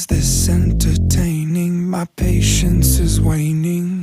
Is this entertaining? My patience is waning.